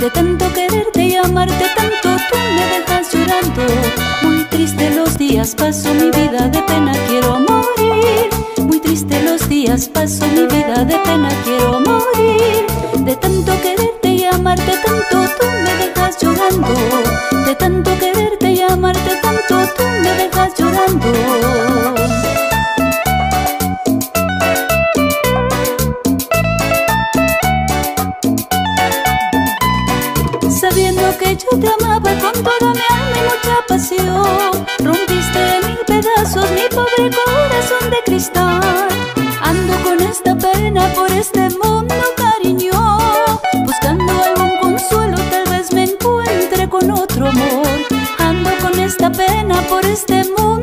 De tanto quererte y amarte tanto, tú me dejas llorando. Muy triste los días, paso mi vida de pena, quiero morir. Muy triste los días, paso mi vida de pena, quiero morir. De tanto quererte y amarte tanto, tú que yo te amaba con toda mi alma y mucha pasión. Rompiste en mil pedazos mi pobre corazón de cristal. Ando con esta pena por este mundo cariño. Buscando algún consuelo tal vez me encuentre con otro amor. Ando con esta pena por este mundo